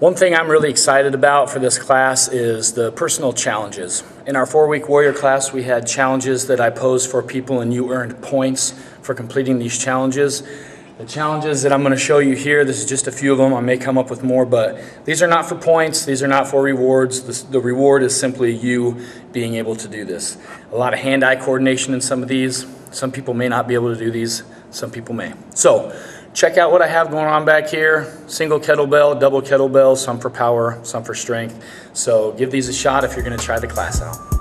One thing I'm really excited about for this class is the personal challenges. In our four-week warrior class, we had challenges that I posed for people and you earned points for completing these challenges. The challenges that I'm going to show you here, this is just a few of them. I may come up with more, but these are not for points. These are not for rewards. This, the reward is simply you being able to do this. A lot of hand-eye coordination in some of these. Some people may not be able to do these. Some people may. So check out what I have going on back here. Single kettlebell, double kettlebell, some for power, some for strength. So give these a shot if you're going to try the class out.